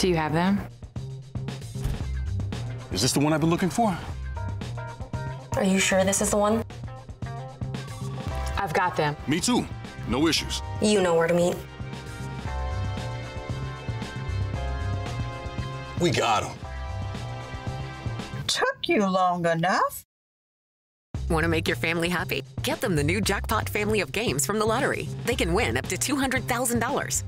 Do you have them? Is this the one I've been looking for? Are you sure this is the one? I've got them. Me too. No issues. You know where to meet. We got them. Took you long enough. Want to make your family happy? Get them the new Jackpot family of games from the lottery. They can win up to $200,000.